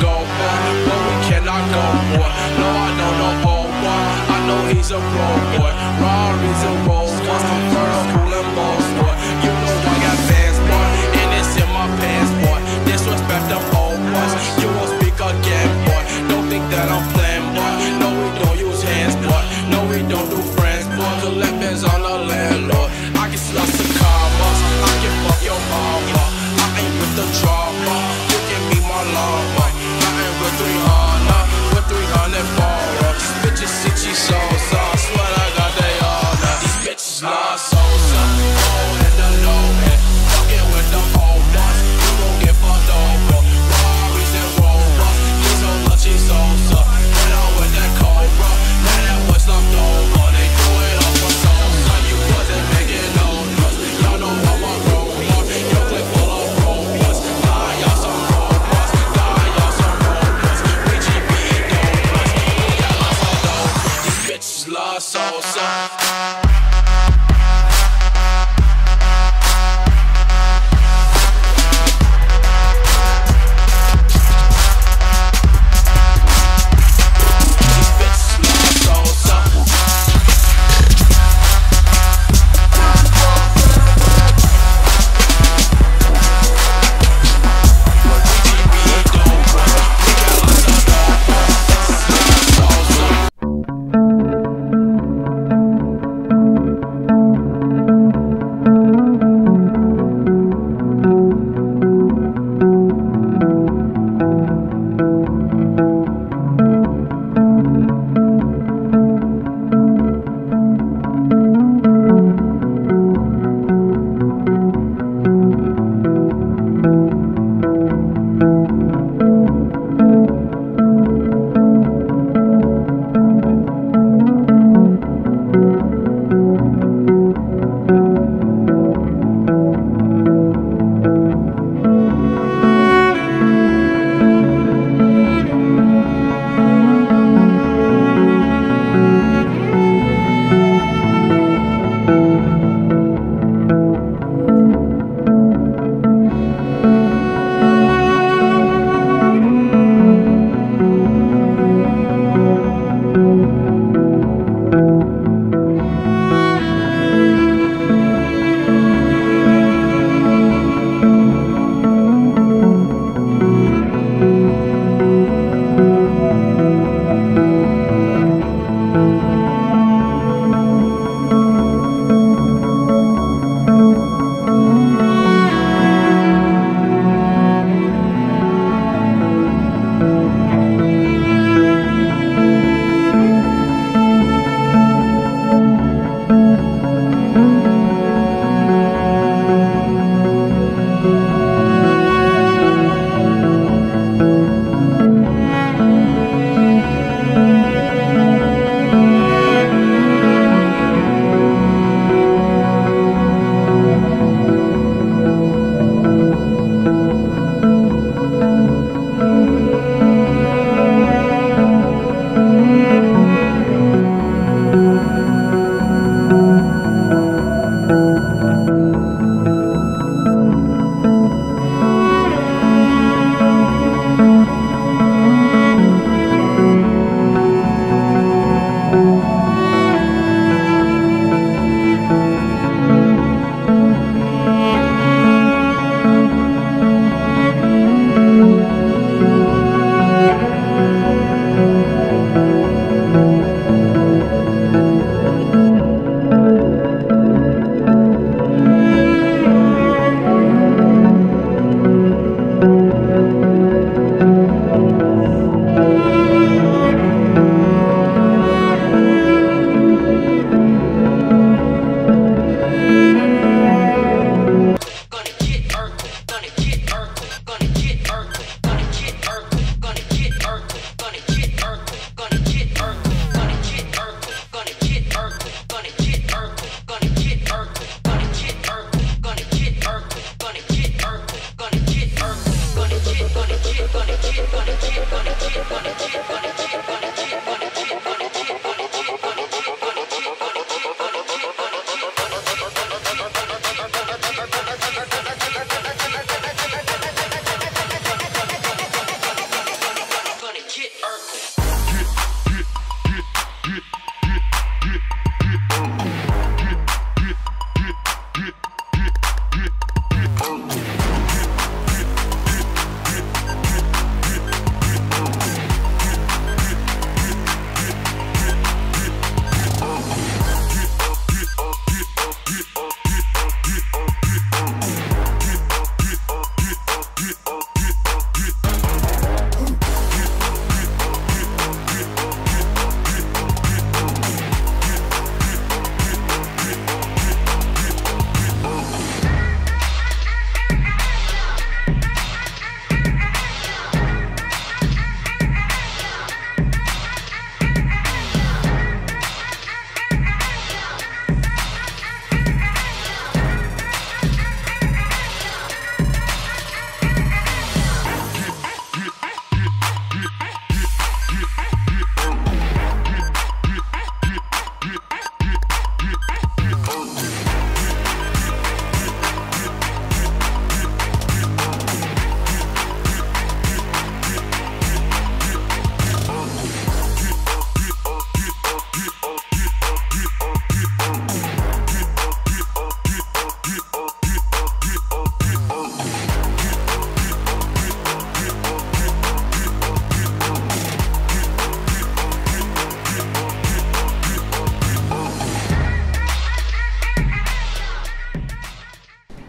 boy, but we cannot go. No, I no. I know he's a pro boy. Rari's a Rolls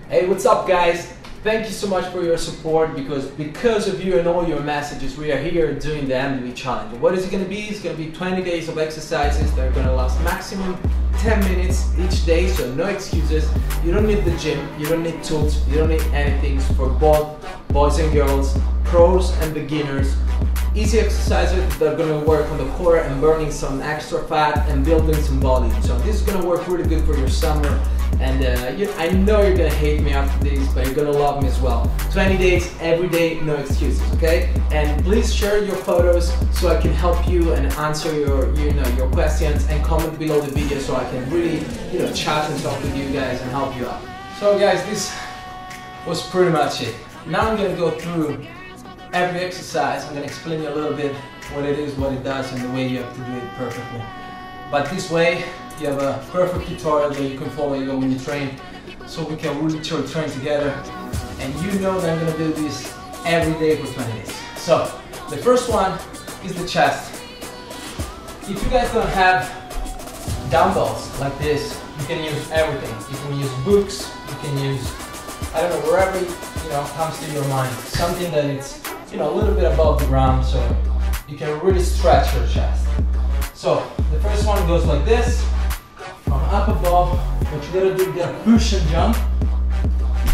Hey, what's up, guys? Thank you so much for your support because because of you and all your messages, we are here doing the MDV challenge. What is it going to be? It's going to be 20 days of exercises that are going to last maximum 10 minutes each day, so no excuses. You don't need the gym, you don't need tools, you don't need anything it's for both boys and girls, pros and beginners. Easy exercises that are going to work on the core and burning some extra fat and building some volume. So this is going to work really good for your summer uh, you, I know you're gonna hate me after this, but you're gonna love me as well. 20 days, every day, no excuses, okay? And please share your photos so I can help you and answer your, you know, your questions and comment below the video so I can really, you know, chat and talk with you guys and help you out. So guys, this was pretty much it. Now I'm gonna go through every exercise. I'm gonna explain you a little bit what it is, what it does, and the way you have to do it perfectly. But this way, you have a perfect tutorial that you can follow even when you train so we can really train together and you know that I'm gonna do this every day for 20 days. So the first one is the chest. If you guys don't have dumbbells like this, you can use everything. You can use books, you can use, I don't know, wherever you know comes to your mind. Something that it's you know a little bit above the ground so you can really stretch your chest. So the first one goes like this up above, what you gotta do, gotta push and jump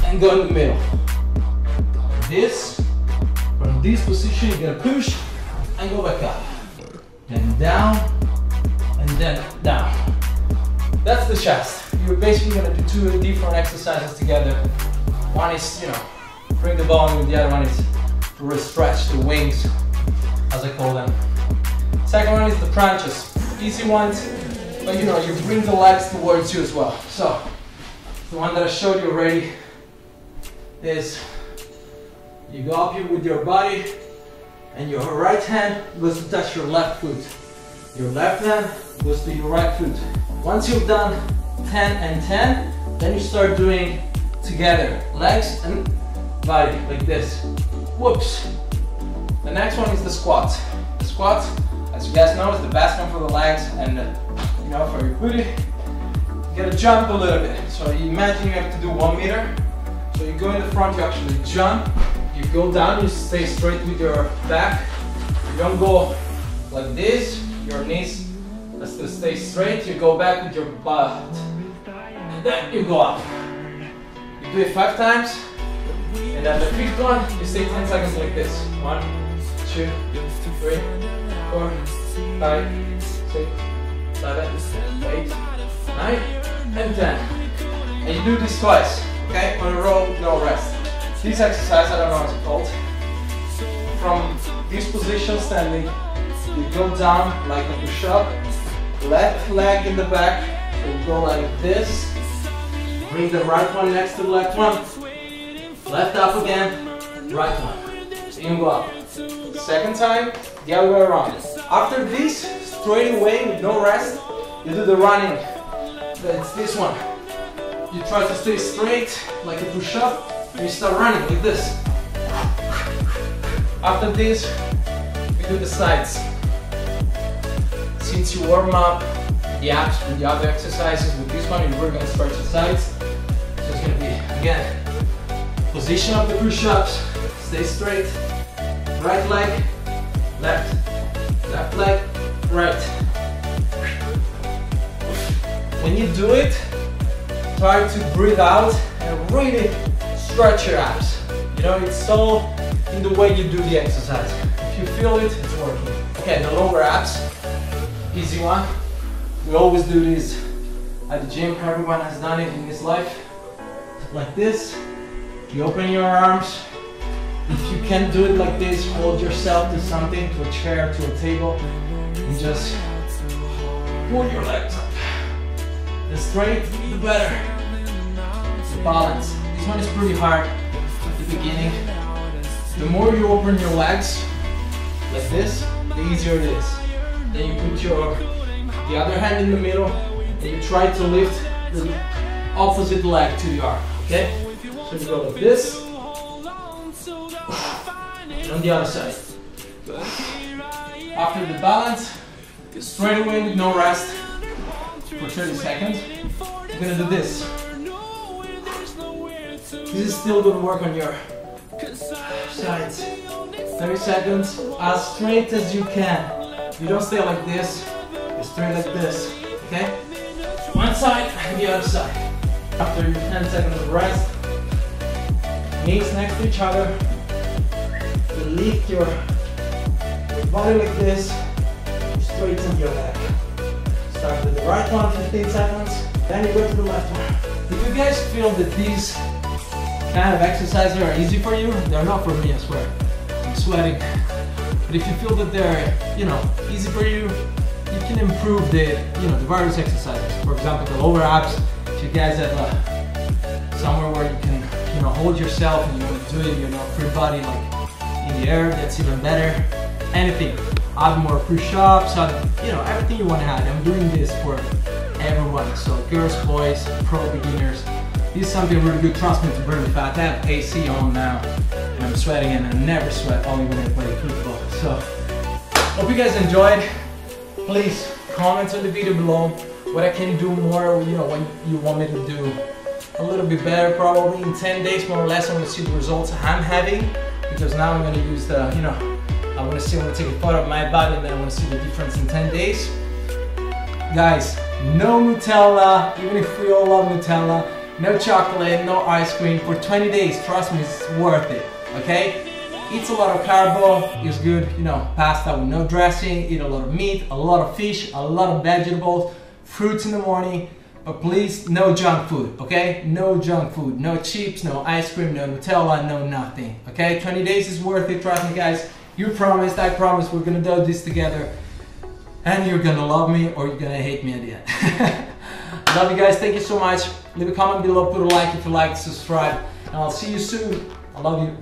and go in the middle. This, from this position, you gotta push and go back up. Then down, and then down. That's the chest. You're basically gonna do two different exercises together. One is, you know, bring the volume, the other one is to stretch the wings, as I call them. Second one is the planches. Easy ones, but you know, you bring the legs towards you as well. So, the one that I showed you already is you go up here with your body and your right hand goes to touch your left foot. Your left hand goes to your right foot. Once you've done 10 and 10, then you start doing together, legs and body, like this. Whoops. The next one is the squat. The squat, as you guys know, is the best one for the legs and know, for your booty. You gotta jump a little bit. So you imagine you have to do one meter. So you go in the front, you actually jump. You go down, you stay straight with your back. You don't go like this. Your knees has to stay straight. You go back with your butt. And then you go up. You do it five times. And then the fifth one, you stay 10 seconds like this. One, two, three, four, five, six, seven, eight, nine, and ten. And you do this twice, okay? On a row, no rest. This exercise, I don't know what it's called. From this position standing, you go down like a push-up, left leg in the back, you go like this, bring the right one next to the left one, left up again, right one. So you go up. Second time, the other way around. After this, straight away with no rest, you do the running. That's this one. You try to stay straight like a push-up, and you start running like this. After this, we do the sides. Since you warm up the abs with the other exercises, with this one you're gonna stretch the sides. So it's gonna be, again, position of the push-ups, stay straight, right leg, left, left leg, right. When you do it, try to breathe out and really stretch your abs. You know, it's all in the way you do the exercise. If you feel it, it's working. Okay, the lower abs, easy one. We always do this at the gym. Everyone has done it in his life. Like this, you open your arms. If you can't do it like this, hold yourself to something, to a chair, to a table, and just pull your legs up. The straight, the better. The balance. This one is pretty hard at the beginning. The more you open your legs, like this, the easier it is. Then you put your the other hand in the middle and you try to lift the opposite leg to the arm. Okay? So you go like this. And on the other side. After the balance, straight away with no rest for 30 seconds. You're gonna do this. This is still gonna work on your sides. 30 seconds, as straight as you can. You don't stay like this, you straight like this, okay? One side and the other side. After your 10 seconds of rest, knees next to each other, you lift your, your body like this, straighten your leg. Start with the right one, 15 seconds, then you go to the left one. If you guys feel that these kind of exercises are easy for you, they're not for me, I swear. I'm sweating. But if you feel that they're, you know, easy for you, you can improve the, you know, the various exercises. For example, the lower abs. If you guys have uh, somewhere where you can, you know, hold yourself and you want to do it, you know, free body like in the air, that's even better. Anything. Add more push-ups, add, you know, everything you want to add. I'm doing this for everyone. So girls, boys, pro beginners. This is something really good, trust me, to burn fat. I have AC on now, and I'm sweating, and I never sweat, only when I play football. So, hope you guys enjoyed. Please comment on the video below what I can do more, you know, when you want me to do a little bit better, probably in 10 days, more or less, I'm gonna see the results I'm having, because now I'm going to use the, you know, I want to see, I want to take a photo of my body, and then I want to see the difference in 10 days. Guys, no Nutella, even if we all love Nutella, no chocolate, no ice cream for 20 days. Trust me, it's worth it. Okay? Eat a lot of carbo, it's good. You know, pasta with no dressing. Eat a lot of meat, a lot of fish, a lot of vegetables, fruits in the morning. But please, no junk food. Okay? No junk food. No chips, no ice cream, no Nutella, no nothing. Okay? 20 days is worth it. Trust me, guys. You promised. I promise. We're gonna do this together. And you're gonna love me or you're gonna hate me at the end. Love you guys. Thank you so much. Leave a comment below, put a like if you like, subscribe, and I'll see you soon. I love you.